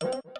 Woo-hoo!